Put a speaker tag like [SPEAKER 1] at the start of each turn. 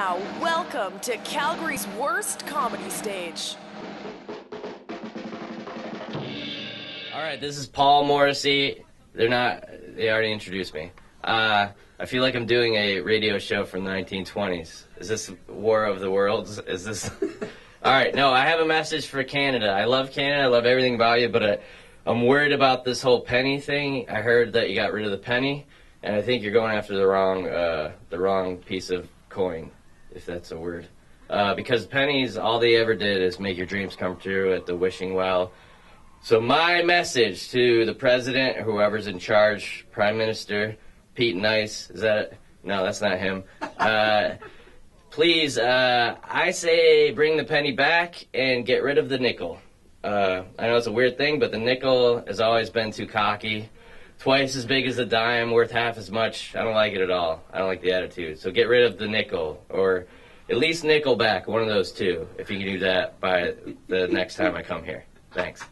[SPEAKER 1] Now, welcome to Calgary's worst comedy stage.
[SPEAKER 2] All right, this is Paul Morrissey. They're not. They already introduced me. Uh, I feel like I'm doing a radio show from the 1920s. Is this War of the Worlds? Is this? All right. No, I have a message for Canada. I love Canada. I love everything about you, but I, I'm worried about this whole penny thing. I heard that you got rid of the penny, and I think you're going after the wrong, uh, the wrong piece of coin, if that's a word. Uh, because pennies, all they ever did is make your dreams come true at the wishing well. So my message to the president, whoever's in charge, prime minister, Pete Nice, is that? No, that's not him. Uh, please, uh, I say bring the penny back and get rid of the nickel. Uh, I know it's a weird thing, but the nickel has always been too cocky. Twice as big as a dime, worth half as much. I don't like it at all. I don't like the attitude. So get rid of the nickel, or at least Nickelback, one of those two, if you can do that by the next time I come here. Thanks.